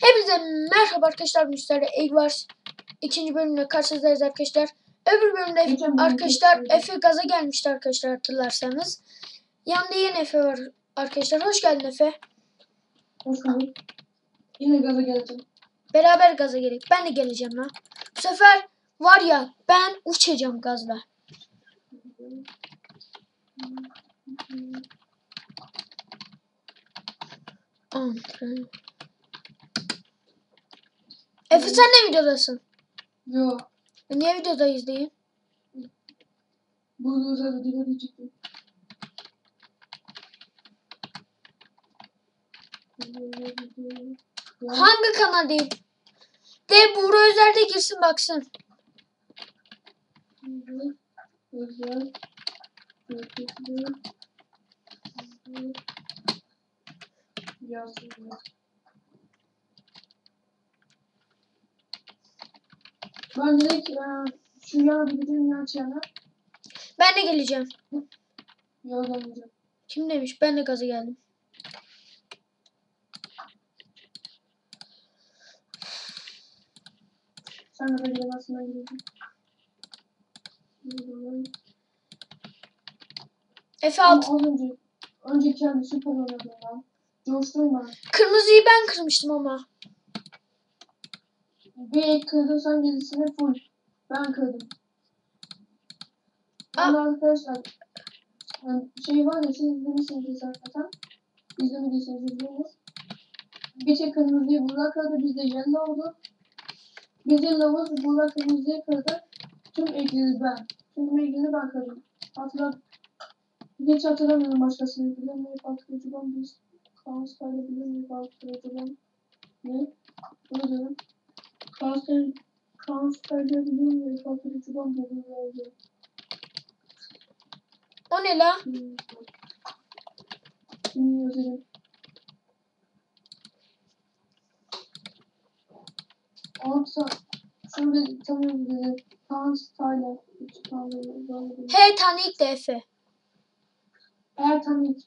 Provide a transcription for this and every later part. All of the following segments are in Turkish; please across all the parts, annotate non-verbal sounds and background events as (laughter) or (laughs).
Hepinize merhaba arkadaşlar. Müsteri Egg var. İkinci bölümle karşınızdayız arkadaşlar. Öbür bölümde bölüm arkadaşlar. Efe gaza gelmişti arkadaşlar hatırlarsanız. Yanında yeni Efe var arkadaşlar. Hoş geldin Efe. Hoş bulduk. Yine gaza geleceğim. Beraber gaza gerek. Ben de geleceğim lan. Bu sefer var ya ben uçacağım gazla. Antren. Efe sen de videodasın. Yo. E, Niye videodayız değil? Burada özel videolar diyecektim. Ya, Hangi kanal değil? De Buğra Özer de girsin baksın. Özel. Özel. Özel. Yazdım. Ben direkt e, şu yana gideyim yan yana. Ben de geleceğim. Yoldan gideceğim. Kim demiş? Ben de gaza geldim. Sen de böyle aslında gidiyorsun. Efe alt. az önce, önce kendi süper oynadım ben. Coştum ben. Kırmızıyı ben kırmıştım ama. Bir ek kırdıysan gerisini full. Ben kırdım. Ama arkadaşlar yani şey var ya siz izlemişsiniz zaten. İzlemediyseniz izleyiniz. Bir tek kırmızıyı Burak kırdı. Bizde yellow oldu. Biz yellow'uz. Burak kırmızıyı kırdı. Tüm ekleri ben. Tüm ekleri ben kırdım. Hatırla hiç hatırlamıyorum başkasını. Miyim? Patlayıcıdan biz. Bilir miyim? Patlayıcıdan. Ne? Bunu diyorum. Transfer, bilir miyim? Patlayıcıdan bugün oldu. O ne la? Şimdi yazarım. Olsa şurada tanıyorum dedi. Hiç tanımıyorum. He tanıyık de Efe. Eğer tanıyık.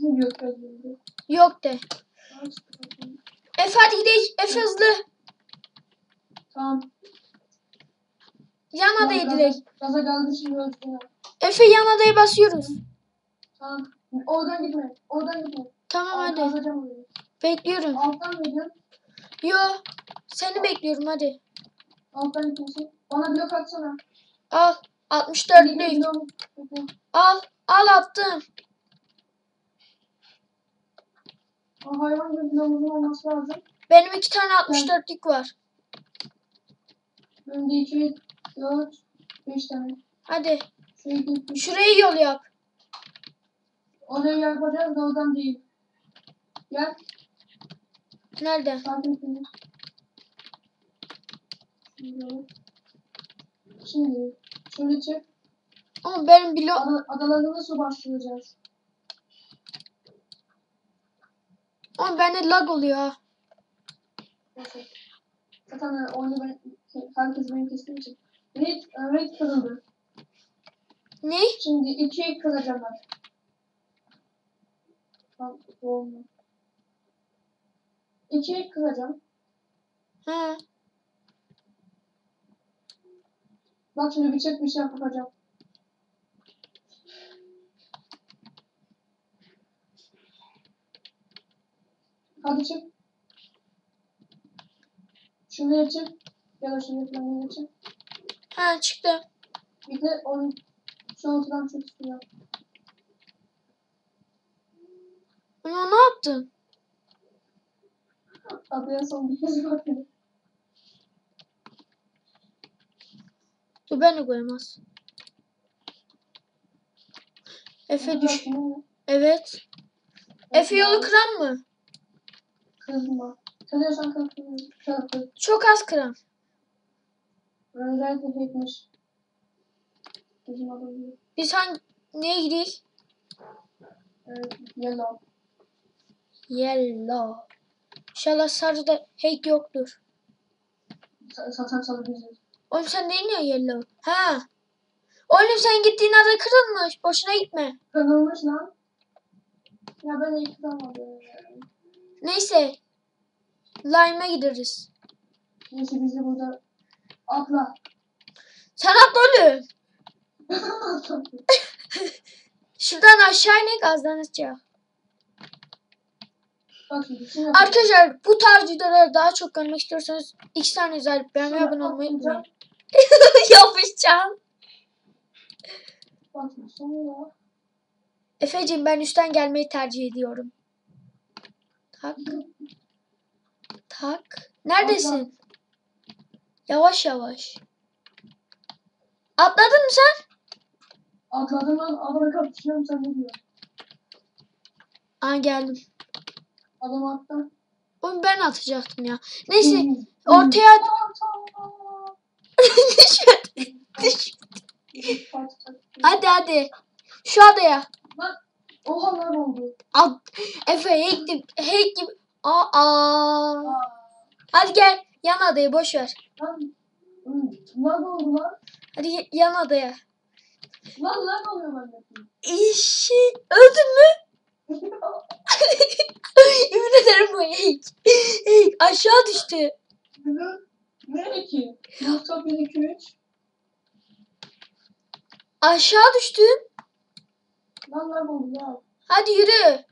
Yok yazıyorum. Yok de. Efe hadi gidelim. Efe hızlı. Tamam. Yan adaya direkt. Gaza geldi şimdi ölçüne. Efe yan adaya basıyoruz. Tamam. Oradan gitme. Oradan gitme. Tamam hadi. Bekliyorum. Alttan veriyorum. Yo. Seni bekliyorum hadi. Alttan gitmesin. Bana blok atsana. Al. 64 Bir büyük. blok-. Al. Al attım. O hayvan bloğumuzun olması lazım. Benim iki tane 64'lük var. Benim de 2, 4, 5 tane. Hadi. Gittim. Şurayı yol yap. Orayı yapacağız da oradan değil. Gel. Nerede? Şimdi şöyle çık. Ama benim blok... Ada, adalarına su başlayacağız. Ama bende lag oluyor ha. Neyse. Zaten oyunu ben, herkes beni kestiği için. Red, red kırıldı. Ne? Şimdi ikiye kıracağım ben. Bu olmuyor. İkiye kıracağım. Ha. Bak şimdi bir çek bir şey yapacağım. Hadi çık. Şuraya çık. Ya da şuraya falan çık. Ha çıktı. Bir de onun şu ortadan çok istiyor. Ama ne yaptın? Adaya son bir kez bakın. Dur ben de koyamaz. Efe düş. Evet. Efe yolu kıran mı? Kızma. Kırıyorsan kırpın. Kırpın. Çok az kıran. De hekmiş. Bizim adam değil. Biz hangi... Neye? Evet, yellow. Yellow. İnşallah sarıda hack yoktur. Sa- Satan salı biziz. Oğlum sen değil ya yellow. Ha. Oğlum sen gittiğin ada kırılmış. Boşuna gitme. Kırılmış lan. Ya ben ilk kıramadım. Neyse. Lime'a gideriz. Neyse biz de burada atla. Sen atla oğlum. (laughs) Şuradan aşağı inek azdan şimdi Arkadaşlar bu tarz videoları daha çok görmek istiyorsanız iki tane izleyip beğenmeyi abone olmayı unutmayın. (laughs) Yapışacağım. Efeciğim ben üstten gelmeyi tercih ediyorum. Tak. Tak. Neredesin? Yavaş yavaş. Atladın mı sen? atladım lan adama kapışıyorum sen ne diyorsun? Aa geldim. Adam attı. Oğlum ben atacaktım ya. Neyse Hmm. ortaya at. Düş. (laughs) Düş. Hadi hadi. Şu adaya. Oha lan oldu. At. Efe hack gibi. Hack gibi. Aa. Aa, Hadi gel. Yan adaya boş ver. lan. Lan oldu lan. Hadi yan adaya. Lan lan oluyor bende. İşi. Öldün mü? (laughs) Yemin ederim bu hack. Hack. Aşağı düştü. Ne ki? Yoksa 1 2 3. Aşağı düştün. Oldu ya. Hadi yürü.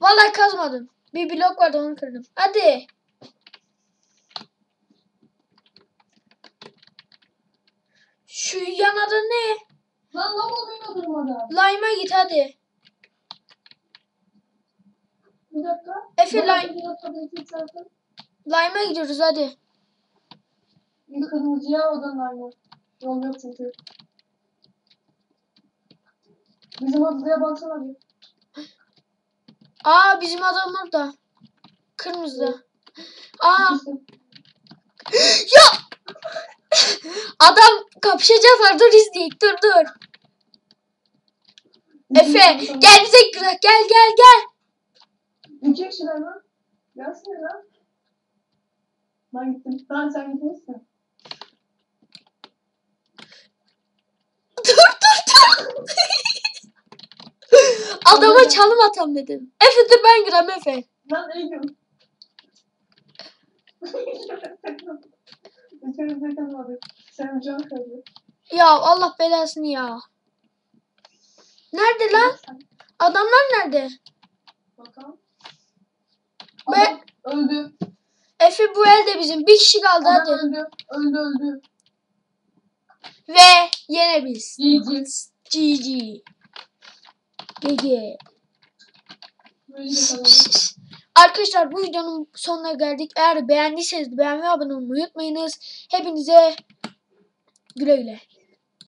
Vallahi kazmadım. Bir blok vardı onu kırdım. Hadi. Şu yan ada ne? Lan lan oluyor durmadan. Lime'a git hadi. Bir dakika. Efe lime, lime'a gidiyoruz hadi. Bir kırmızıya odanın aynı. Yol yok çünkü. Bizim adaya baksana bir. Aa bizim adam orada. Kırmızı. Aa (gasps) ya (laughs) adam kapışacaklar dur izleyek dur dur. Efe gel bize gel gel gel gel. İki kişiler lan. Gelsene lan. Ben gittim. Lan sen gitmişsin. Dur dur dur. Adama çalım atam dedim. Efe dur ben girem Efe. De. Sevcan kaldı. Ya Allah belasını ya. Nerede lan? Adamlar nerede? Bakalım. Ben- Adam öldü. Efe bu elde bizim. Bir kişi kaldı Adam hadi. öldü. Öldü öldü. Ve yine biz. GG. GG. Kalalım. Arkadaşlar bu videonun sonuna geldik. Eğer beğendiyseniz beğenmeyi abone olmayı unutmayınız. Hepinize güle güle.